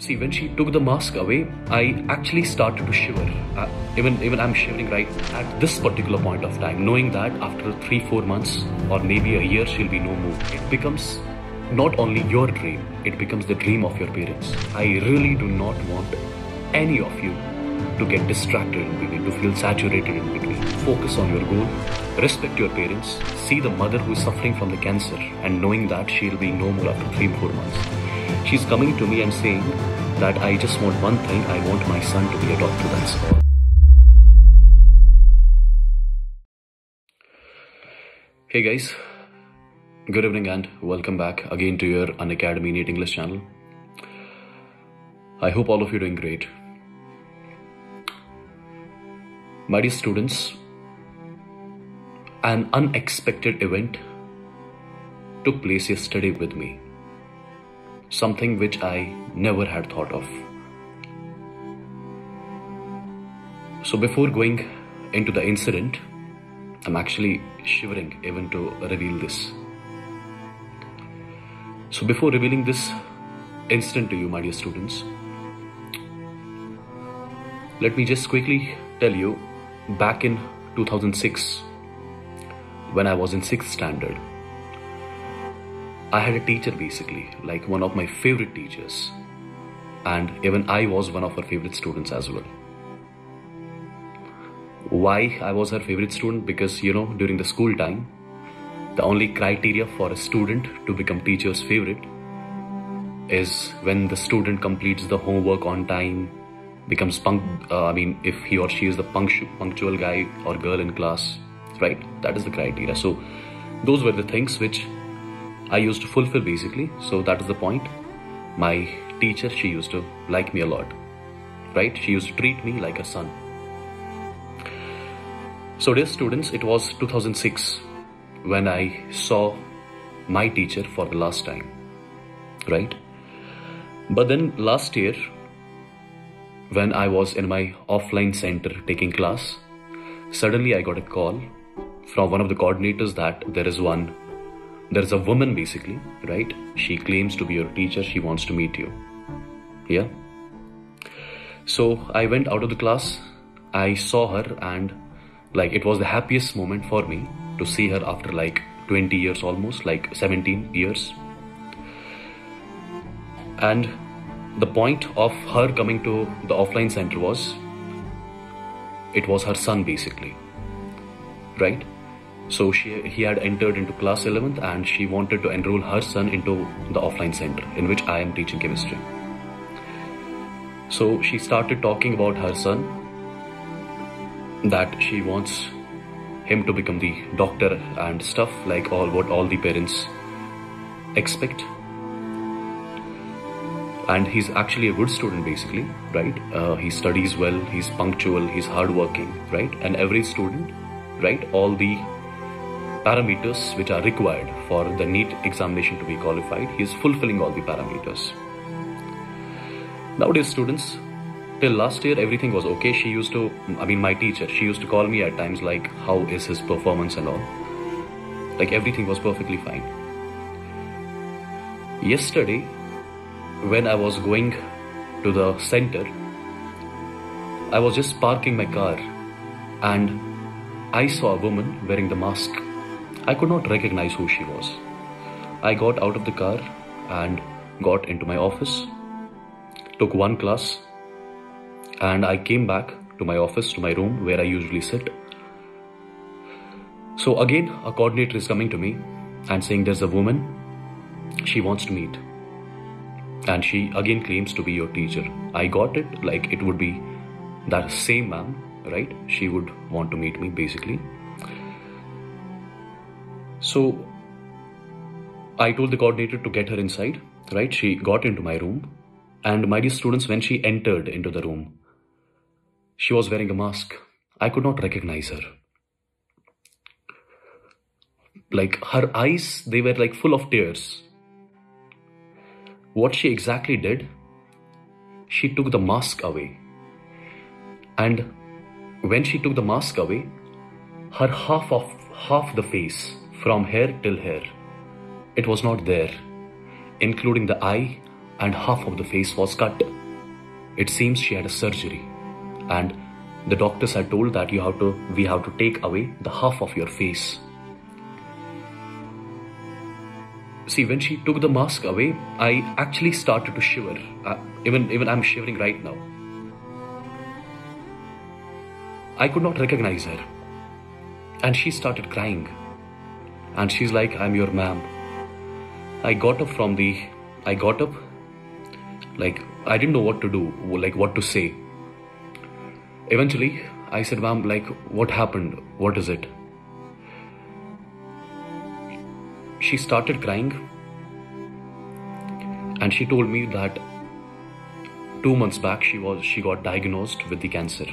See, when she took the mask away, I actually started to shiver. Uh, even, even I'm shivering right at this particular point of time, knowing that after three, four months or maybe a year, she'll be no more. It becomes not only your dream, it becomes the dream of your parents. I really do not want any of you to get distracted in between, to feel saturated in between. Focus on your goal, respect your parents, see the mother who is suffering from the cancer and knowing that she'll be no more after three, four months. She's coming to me and saying that I just want one thing, I want my son to be a doctor, that's all. Hey guys, good evening and welcome back again to your Unacademy NEET English channel. I hope all of you are doing great. My dear students, an unexpected event took place yesterday with me. Something which I never had thought of. So, before going into the incident, I'm actually shivering even to reveal this. So, before revealing this incident to you, my dear students, let me just quickly tell you back in 2006, when I was in 6th standard, I had a teacher basically, like one of my favorite teachers, and even I was one of her favorite students as well. Why I was her favorite student? Because you know, during the school time, the only criteria for a student to become teacher's favorite is when the student completes the homework on time, becomes punct. Uh, I mean, if he or she is the punctu- punctual guy or girl in class, right? That is the criteria. So, those were the things which I used to fulfill basically. So that is the point. My teacher, she used to like me a lot, right? She used to treat me like a son. So, dear students, it was 2006 when I saw my teacher for the last time, right? But then last year, when I was in my offline center taking class, suddenly I got a call from one of the coordinators that there is one, there is a woman basically, right? She claims to be your teacher, she wants to meet you. Yeah? So I went out of the class, I saw her, and like it was the happiest moment for me to see her after like 20 years almost, like 17 years. And the point of her coming to the offline center was it was her son basically right so she he had entered into class 11th and she wanted to enroll her son into the offline center in which i am teaching chemistry. So she started talking about her son that she wants him to become the doctor and stuff like all what all the parents expect. And he's actually a good student basically right? Uh, he studies well he's punctual he's hardworking right? And every student right all the parameters which are required for the NEET examination to be qualified he is fulfilling all the parameters. Nowadays students till last year everything was okay. She used to i mean my teacher she used to call me at times like how is his performance and all? Like everything was perfectly fine. Yesterday when I was going to the center, I was just parking my car and I saw a woman wearing the mask. I could not recognize who she was. I got out of the car and got into my office, took one class, and I came back to my office, to my room where I usually sit. So again, a coordinator is coming to me and saying there's a woman she wants to meet and she again claims to be your teacher. I got it like it would be that same ma'am, right? She would want to meet me basically. So I told the coordinator to get her inside, right? She got into my room, and my dear students, when she entered into the room, she was wearing a mask. I could not recognize her. Like her eyes, they were like full of tears what she exactly did, she took the mask away. And when she took the mask away, her half of half the face, from hair till hair, it was not there, including the eye and half of the face was cut. It seems she had a surgery, and the doctors had told that you have to we have to take away the half of your face. See, when she took the mask away, I actually started to shiver. Uh, even even I'm shivering right now. I could not recognize her. And she started crying. And she's like, I'm your ma'am. I got up from the. I got up. Like, I didn't know what to do, like, what to say. Eventually, I said, ma'am, like, what happened? What is it? She started crying. And she told me that two months back she was she got diagnosed with the cancer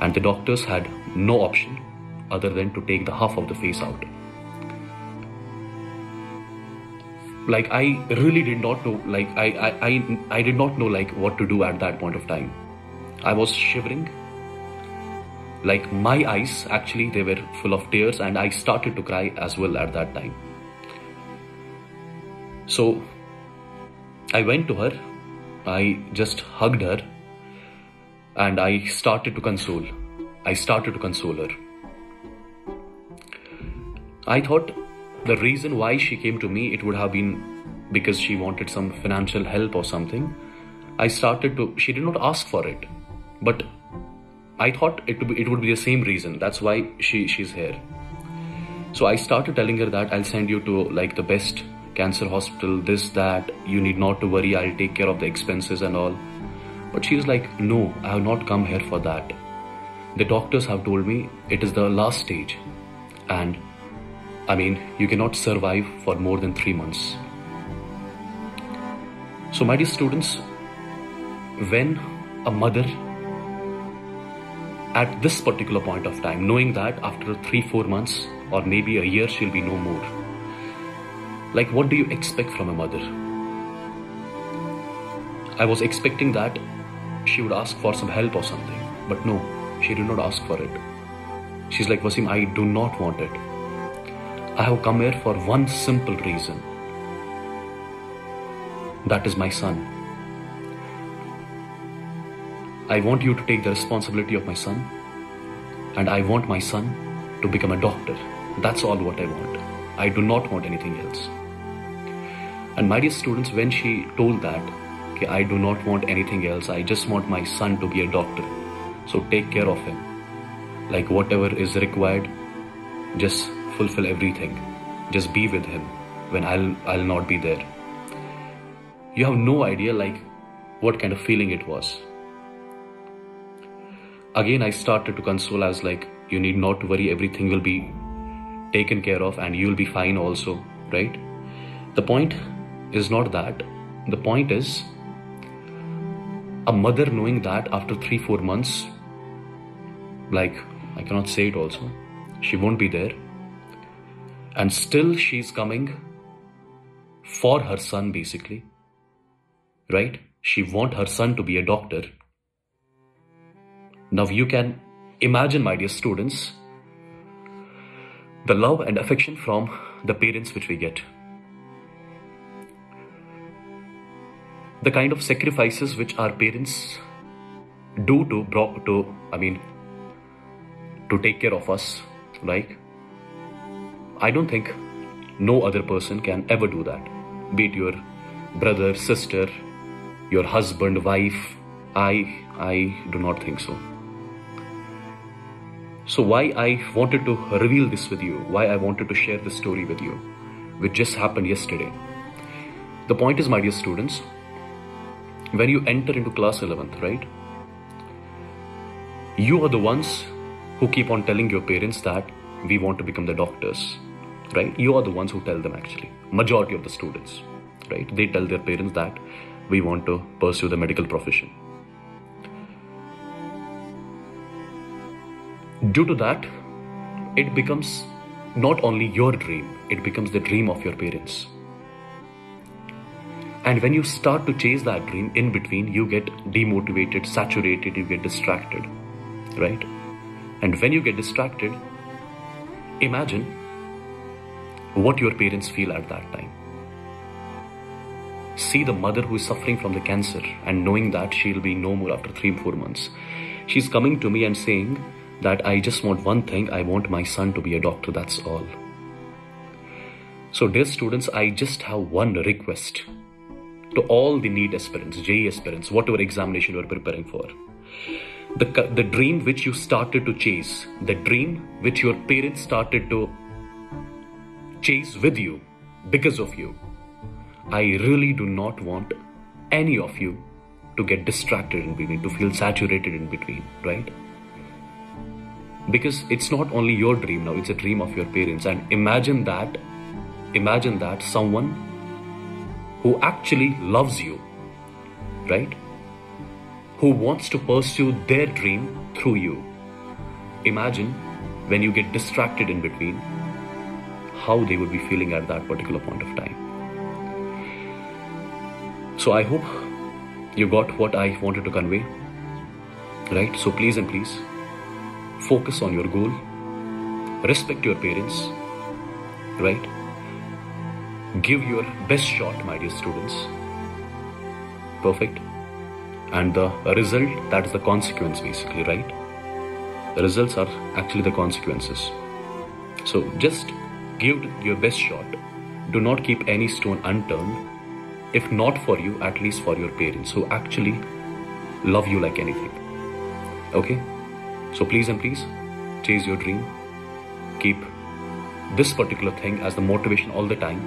and the doctors had no option other than to take the half of the face out. Like I really did not know, like I, I, I, I did not know like what to do at that point of time. I was shivering. Like my eyes actually they were full of tears and I started to cry as well at that time. So I went to her, I just hugged her and I started to console. I started to console her. I thought the reason why she came to me it would have been because she wanted some financial help or something. I started to she did not ask for it, but I thought it would be, it would be the same reason. That's why she she's here. So I started telling her that I'll send you to like the best cancer hospital, this that. You need not to worry. I'll take care of the expenses and all. But she was like, No, I have not come here for that. The doctors have told me it is the last stage. And I mean, you cannot survive for more than three months. So, my dear students, when a mother at this particular point of time, knowing that after three, four months or maybe a year she'll be no more, like what do you expect from a mother? I was expecting that she would ask for some help or something. But no, she did not ask for it. She's like, Wassim, I do not want it. I have come here for one simple reason. That is my son. I want you to take the responsibility of my son, and I want my son to become a doctor. That's all what I want. I do not want anything else. And my dear students, when she told that, okay, I do not want anything else. I just want my son to be a doctor. So take care of him. Like whatever is required, just fulfill everything. Just be with him when I'll I'll not be there. You have no idea like what kind of feeling it was. Again I started to console, I was like, you need not to worry, everything will be taken care of and you'll be fine also, right? The point is not that. The point is a mother knowing that after three, four months, like I cannot say it also, she won't be there. And still she's coming for her son basically. Right? She want her son to be a doctor. Now you can imagine, my dear students, the love and affection from the parents which we get. the kind of sacrifices which our parents do to to I mean to take care of us like I don't think no other person can ever do that. Be it your brother sister your husband wife. I I do not think so. So why I wanted to reveal this with you why I wanted to share this story with you which just happened yesterday. The point is my dear students when you enter into class 11th, right? You are the ones who keep on telling your parents that we want to become the doctors, right? You are the ones who tell them actually. Majority of the students, right? They tell their parents that we want to pursue the medical profession. Due to that, it becomes not only your dream, it becomes the dream of your parents and when you start to chase that dream, in between, you get demotivated, saturated, you get distracted, right? And when you get distracted, imagine what your parents feel at that time. see the mother who is suffering from the cancer and knowing that she'll be no more after three, four months. She's coming to me and saying that I just want one thing I want my son to be a doctor, that's all. So, dear students, I just have one request to all the NEET aspirants, JEE aspirants, whatever examination you are preparing for. The, the dream which you started to chase, the dream which your parents started to chase with you because of you. I really do not want any of you to get distracted in between, to feel saturated in between, right? Because it's not only your dream now, it's a dream of your parents. And imagine that, imagine that someone who actually loves you, right? Who wants to pursue their dream through you. Imagine when you get distracted in between, how they would be feeling at that particular point of time. So I hope you got what I wanted to convey. Right? So please and please focus on your goal, respect your parents, right? Give your best shot, my dear students. Perfect. And the result, that is the consequence basically, right? The results are actually the consequences. So just Give your best shot. Do not keep any stone unturned. If not for you, at least for your parents who actually love you like anything. Okay? So please and please chase your dream. Keep this particular thing as the motivation all the time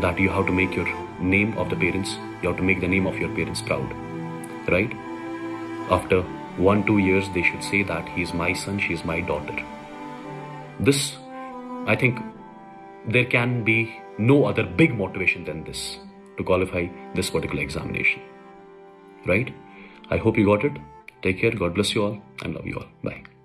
that you have to make your name of the parents, you have to make the name of your parents proud. Right? After one, two years, they should say that he is my son, she is my daughter. This, I think, there can be no other big motivation than this to qualify this particular examination. Right? I hope you got it. Take care. God bless you all and love you all. Bye.